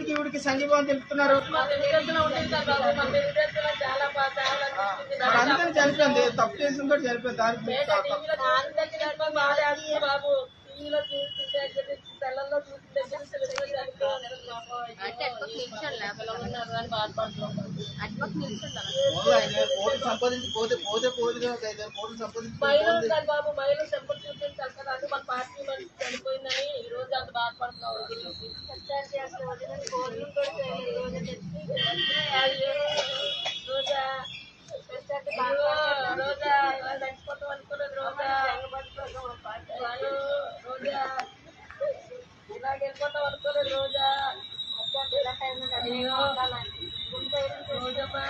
దానికి ఈవిడికి సంఘీభావం తెలుపుతున్నారు మా తెలుగుదేశంలో ఉంటుంది సార్ బాబు మా తెలుగుదేశంలో చాలా బాగా సేవలు మరి అందుకని చనిపోయింది తప్పు చేసిందో చనిపోయింది దానికి మీకు కా- టీవీలో నాన్న దగ్గర అమ్మ బాగా చేస్తుంది బాబు టీవీలో చూసి దగ్గర నుంచి తెల్లలో చూసి దగ్గర నుంచి వెళ్ళి చనిపోయారు బాబు. అంటే అటుపక్క నిల్చోండి ఎలా ఉన్నారు అని బాధపడుతున్నాం అటుపక్క నిల్చోండి అలా. ఓన్లీ ఐదు వేల కోట్లు సంపాదించి పోతే పోతే పోతే ఒక ఐదు వేల కోట్లు సంపాదించి మహిళలు పోతే ఉంటారు బాబు మహిళలు సెంపర్ చూపించాలి కదా అంటే మన పార్టీ మనిషి చనిపోయిందని ఈ రోజు అంత బాధపడుతున్నాం రోజా ఇదిగో, రోజా ఇలా చచ్చిపోతాం అనుకోలేదు రోజా అయ్యో, రోజా ఇలా వెళ్ళిపోతాం అనుకోలేదు రోజా అయ్యో, రోజమ్మా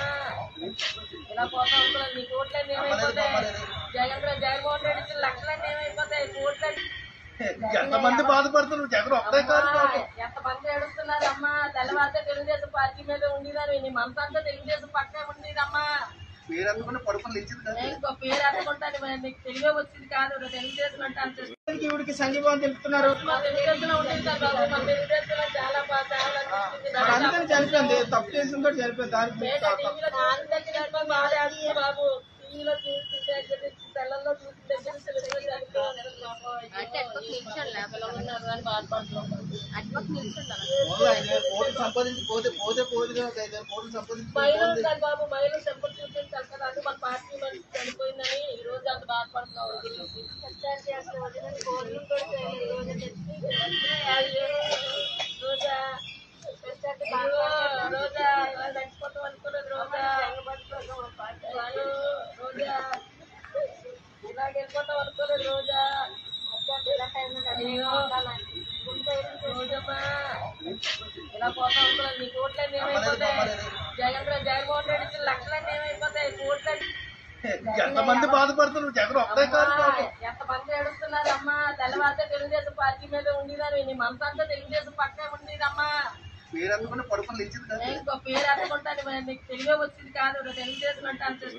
ఇలా పోతాం అనుకోలేదు నీ కోట్లన్నీ ఏమైపోతాయి జగన్ జగన్మోహన్ రెడ్డి ఇచ్చిన లక్షలన్నీ ఏమైపోతాయి కోట్లన్నీ ఎంతమంది బాధపడుతున్నారు? జగన్ ఒక్కడే కాదు ఎంతమంది ఏడుస్తున్నారు అమ్మా తెల్లవారితే తెలుగుదేశం పార్టీ మీద ఉండేదాన్ని. నీ మనసంతా తెలుగుదేశం పక్కే ఉండేదమ్మా. మీరు అందుకుని పడుకుని లేచింది కదా. నేను ఇంకో పేరు అనుకుంటాను మరి నీకు తెలివే వచ్చింది కాదు. నువ్వు తెలుగుదేశం అంటే అంత. ఇష్టం. దానికి ఈవిడికి సంఘీభావం తెలుపుతున్నారు? అందుకని చనిపోయింది. తప్పు చేసిందో చనిపోయింది. దానికి కోట్లు సంపాదించి పోతే పోతే ఐదు వేల కోట్లు సంపాదించి బాబు మహిళలు సెంపర్ చూపించాలి కదా అంటే మన పార్టీ చనిపోయిందని ఈ రోజు అంత బాధపడుతున్నాం రోజా రోజా చచ్చిపోతాం రోజా. రోజా ఇలా వెళ్ళిపోతాం అనుకోలేదు రోజా. ఇలా పోతాం అనుకోలేదు నీ కోట్లన్నీ ఏమైపోతాయి? జగన్ జగన్మోహన్ రెడ్డి ఇచ్చిన లక్షలన్నీ ఏమైపోతాయి? కోట్లన్నీ. ఎంతమంది బాధపడుతున్నారు? జగన్ ఒక్కడే కాదు ఎంతమంది ఏడుస్తున్నారు అమ్మా తెల్లవారితే తెలుగుదేశం పార్టీ మీద ఉండేదాన్ని నీ మనసంతా తెలుగుదేశం పక్కే ఉండేదమ్మా. మీరు అందుకుని పడుకుని ఇంకో పేరు అనుకుంటాను నీకు తెలివే వచ్చింది కాదు. తెలుగుదేశం అంటే.